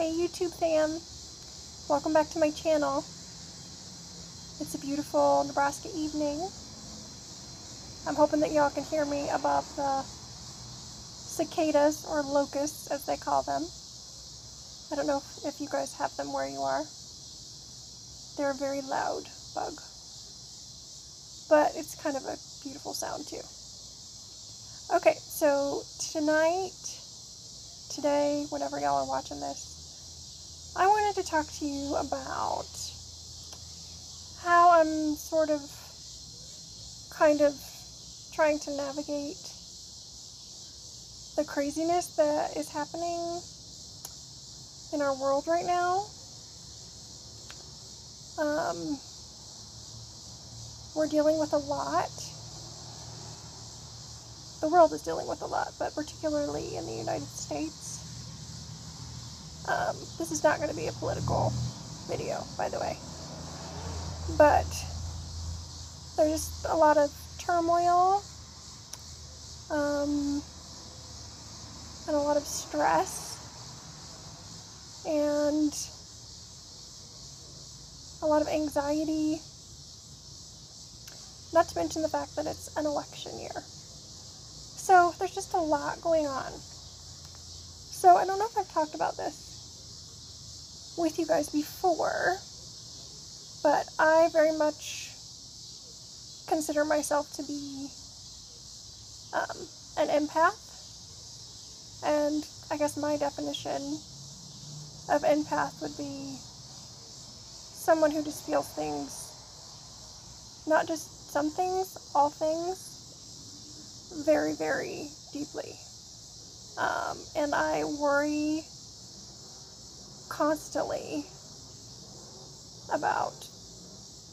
Hey YouTube fam, welcome back to my channel. It's a beautiful Nebraska evening. I'm hoping that y'all can hear me above the cicadas or locusts as they call them. I don't know if, if you guys have them where you are. They're a very loud bug. But it's kind of a beautiful sound too. Okay, so tonight, today, whenever y'all are watching this, I wanted to talk to you about how I'm sort of kind of trying to navigate the craziness that is happening in our world right now. Um, we're dealing with a lot. The world is dealing with a lot, but particularly in the United States. Um, this is not going to be a political video, by the way. But there's just a lot of turmoil um, and a lot of stress and a lot of anxiety. Not to mention the fact that it's an election year. So there's just a lot going on. So I don't know if I've talked about this with you guys before, but I very much consider myself to be um, an empath. And I guess my definition of empath would be someone who just feels things, not just some things, all things, very, very deeply. Um, and I worry constantly about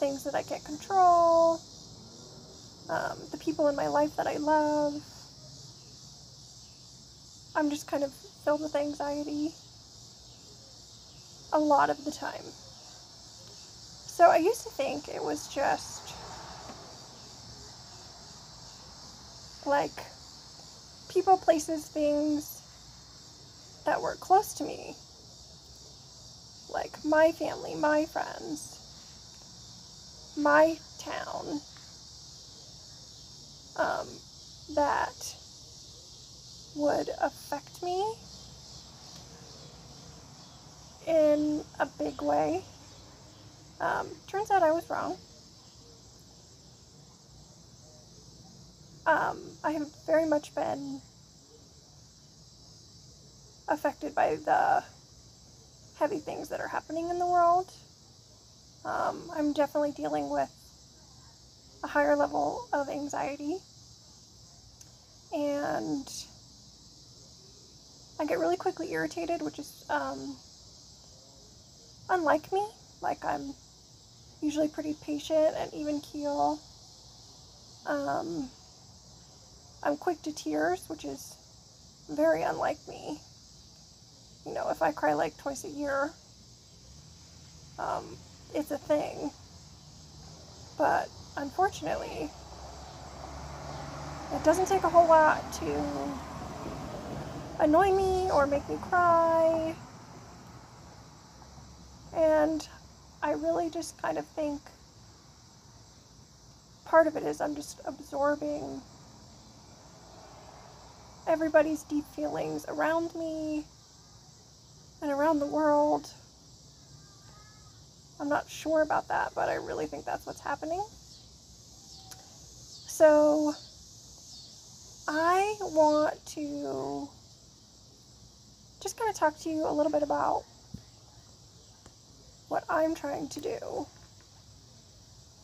things that I can't control, um, the people in my life that I love. I'm just kind of filled with anxiety a lot of the time. So I used to think it was just like people, places, things that were close to me. Like my family, my friends, my town, um, that would affect me in a big way. Um, turns out I was wrong. Um, I have very much been affected by the heavy things that are happening in the world. Um, I'm definitely dealing with a higher level of anxiety. And I get really quickly irritated, which is um, unlike me. Like, I'm usually pretty patient and even keel. Um, I'm quick to tears, which is very unlike me. You know, if I cry like twice a year, um, it's a thing. But unfortunately, it doesn't take a whole lot to annoy me or make me cry. And I really just kind of think part of it is I'm just absorbing everybody's deep feelings around me and around the world. I'm not sure about that, but I really think that's what's happening. So, I want to just kind of talk to you a little bit about what I'm trying to do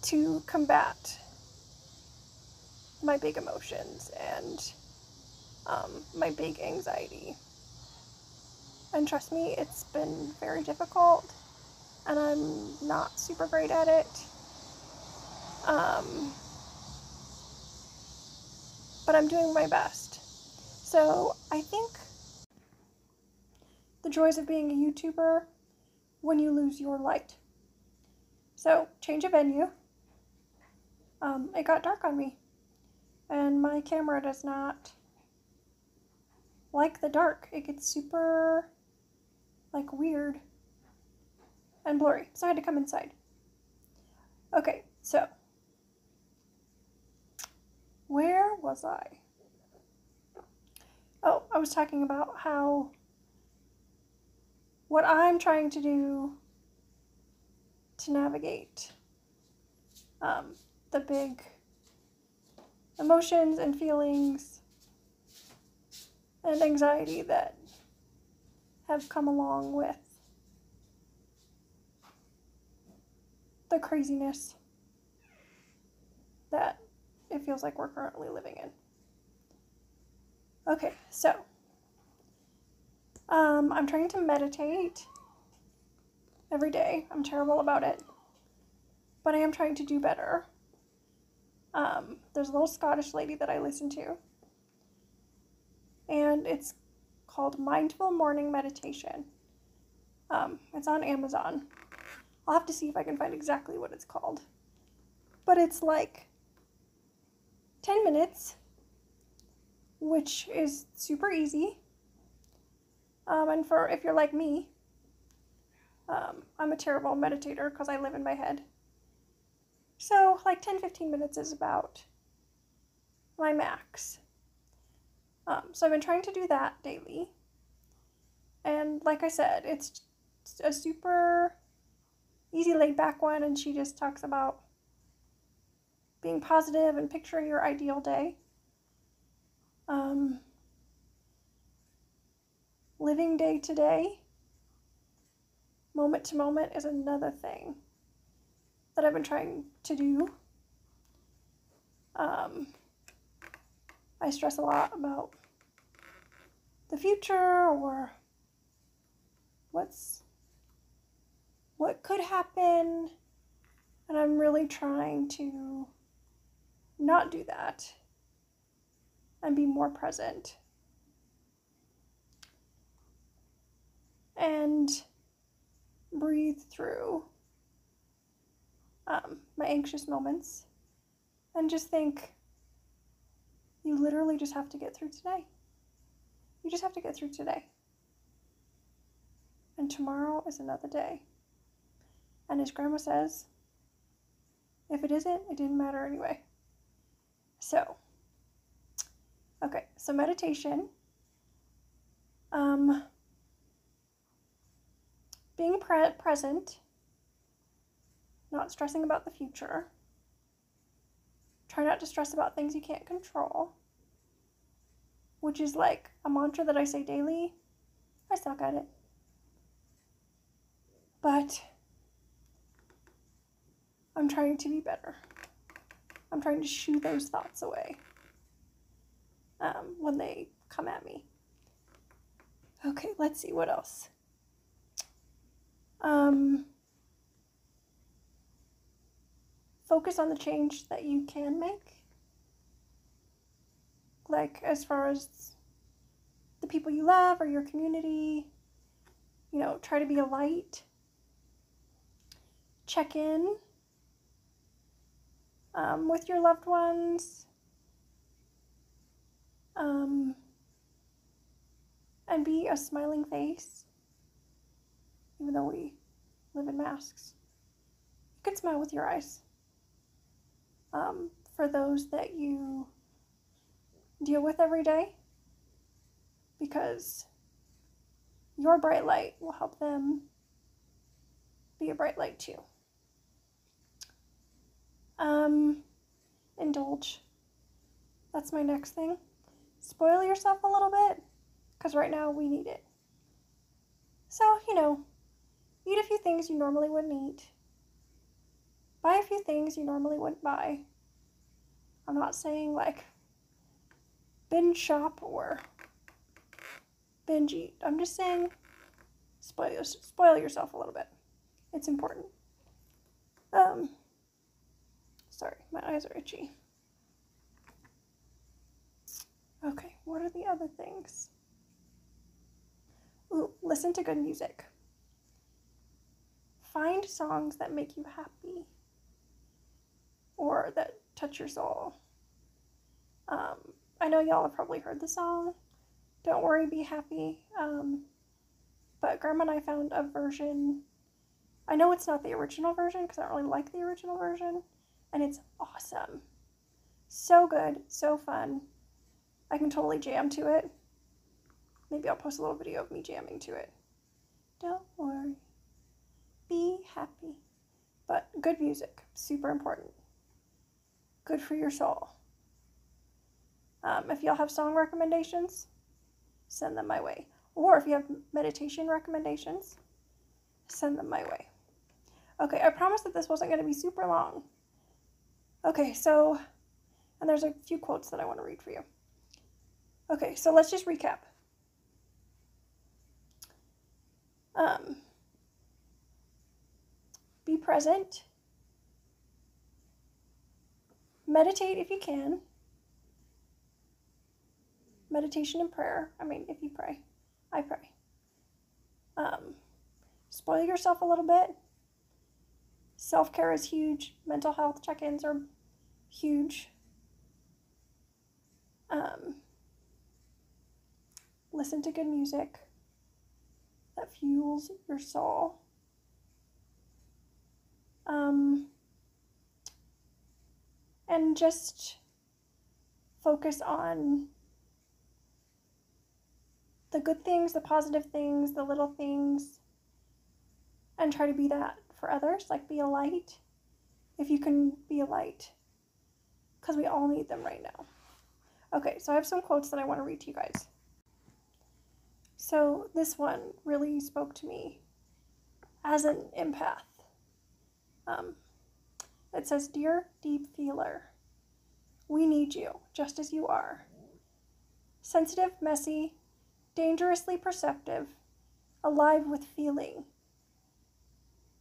to combat my big emotions and um, my big anxiety. And trust me, it's been very difficult, and I'm not super great at it. Um, but I'm doing my best. So I think the joys of being a YouTuber when you lose your light. So, change of venue. Um, it got dark on me, and my camera does not like the dark. It gets super like weird and blurry. So I had to come inside. Okay, so where was I? Oh, I was talking about how what I'm trying to do to navigate um, the big emotions and feelings and anxiety that have come along with the craziness that it feels like we're currently living in. Okay, so um, I'm trying to meditate every day. I'm terrible about it, but I am trying to do better. Um, there's a little Scottish lady that I listen to, and it's called Mindful Morning Meditation. Um, it's on Amazon. I'll have to see if I can find exactly what it's called. But it's like 10 minutes, which is super easy. Um, and for if you're like me, um, I'm a terrible meditator because I live in my head. So, like 10 15 minutes is about my max. Um, so, I've been trying to do that daily. And like I said, it's a super easy laid back one, and she just talks about being positive and picturing your ideal day. Um, living day to day, moment to moment is another thing that I've been trying to do. Um, I stress a lot about the future or what's what could happen and I'm really trying to not do that and be more present. And breathe through um, my anxious moments and just think you literally just have to get through today. You just have to get through today. And tomorrow is another day. And as grandma says, if it isn't, it didn't matter anyway. So, okay, so meditation. Um, being pre- present, not stressing about the future. Try not to stress about things you can't control, which is like a mantra that I say daily. I suck at it. But I'm trying to be better. I'm trying to shoo those thoughts away um, when they come at me. Okay, let's see what else. Um, focus on the change that you can make. Like, as far as the people you love or your community, you know, try to be a light. Check in um, with your loved ones. Um, and be a smiling face, even though we live in masks. You can smile with your eyes. Um, for those that you deal with every day, because your bright light will help them be a bright light too. Um, indulge. That's my next thing. Spoil yourself a little bit, because right now we need it. So, you know, eat a few things you normally wouldn't eat. Buy a few things you normally wouldn't buy. I'm not saying like binge shop or binge eat. I'm just saying spoil spoil yourself a little bit. It's important. Um, Sorry, my eyes are itchy. Okay, what are the other things? Ooh, listen to good music. Find songs that make you happy or that touch your soul. Um, I know y'all have probably heard the song. Don't worry, be happy. Um, but Grandma and I found a version. I know it's not the original version because I don't really like the original version, and it's awesome. So good, so fun. I can totally jam to it. Maybe I'll post a little video of me jamming to it. Don't worry. Be happy. But good music, super important. Good for your soul. Um, if y'all have song recommendations, send them my way. Or if you have meditation recommendations, send them my way. Okay, I promised that this wasn't going to be super long. Okay, so, and there's a few quotes that I want to read for you. Okay, so let's just recap. Um, be present. Meditate if you can. Meditation and prayer. I mean, if you pray, I pray. Um, spoil yourself a little bit. Self care is huge. Mental health check ins are huge. Um, listen to good music that fuels your soul. Um, and just focus on the good things, the positive things, the little things, and try to be that for others. Like, be a light if you can be a light, because we all need them right now. Okay, so I have some quotes that I want to read to you guys. So, this one really spoke to me as an empath. Um, it says, Dear Deep Feeler, we need you just as you are. Sensitive, messy, dangerously perceptive, alive with feeling.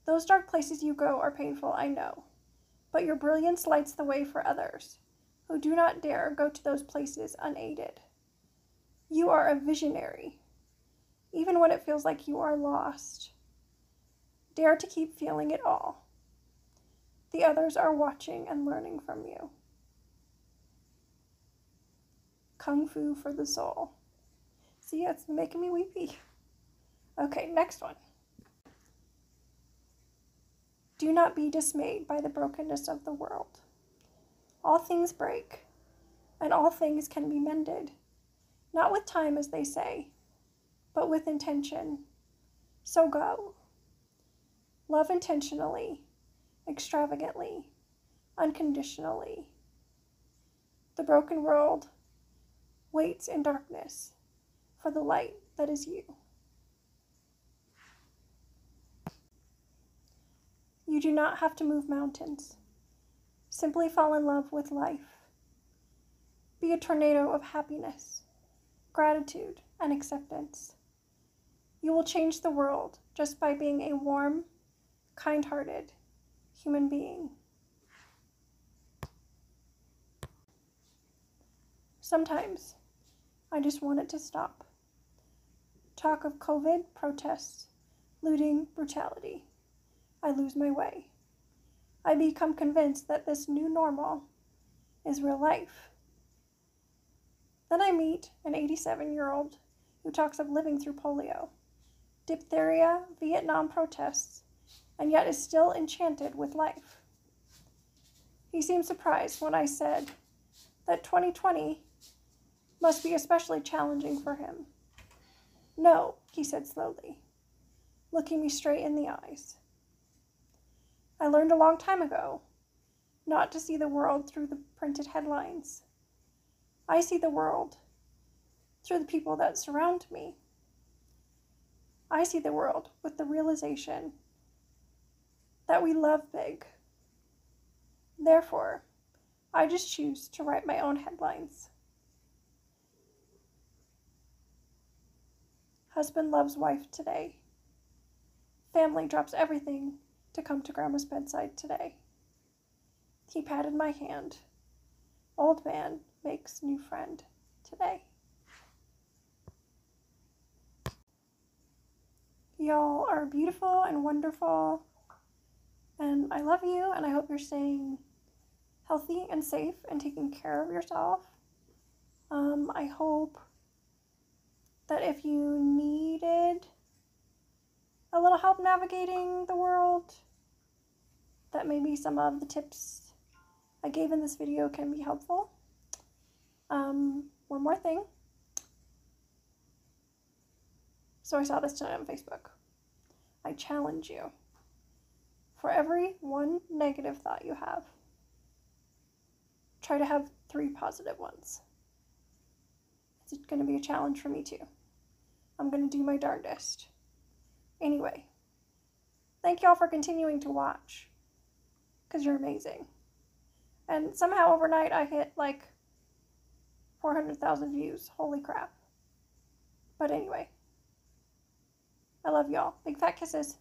Those dark places you go are painful, I know, but your brilliance lights the way for others who do not dare go to those places unaided. You are a visionary, even when it feels like you are lost. Dare to keep feeling it all. The others are watching and learning from you. Kung Fu for the Soul. See, it's making me weepy. Okay, next one. Do not be dismayed by the brokenness of the world. All things break, and all things can be mended, not with time, as they say, but with intention. So go. Love intentionally extravagantly, unconditionally. The broken world waits in darkness for the light that is you. You do not have to move mountains. Simply fall in love with life. Be a tornado of happiness, gratitude, and acceptance. You will change the world just by being a warm, kind hearted, human being. Sometimes I just want it to stop. Talk of COVID, protests, looting, brutality. I lose my way. I become convinced that this new normal is real life. Then I meet an 87 year old who talks of living through polio, diphtheria, Vietnam protests, and yet is still enchanted with life. He seemed surprised when I said that 2020 must be especially challenging for him. No, he said slowly, looking me straight in the eyes. I learned a long time ago not to see the world through the printed headlines. I see the world through the people that surround me. I see the world with the realization that we love big. Therefore, I just choose to write my own headlines. Husband loves wife today. Family drops everything to come to Grandma's bedside today. He patted my hand. Old man makes new friend today. Y'all are beautiful and wonderful and I love you, and I hope you're staying healthy and safe and taking care of yourself. Um, I hope that if you needed a little help navigating the world, that maybe some of the tips I gave in this video can be helpful. Um, one more thing. So I saw this tonight on Facebook. I challenge you for every one negative thought you have, try to have three positive ones. It's going to be a challenge for me too. I'm going to do my darndest. Anyway, thank y'all for continuing to watch because you're amazing. And somehow overnight I hit like 400,000 views. Holy crap. But anyway, I love y'all. Big fat kisses.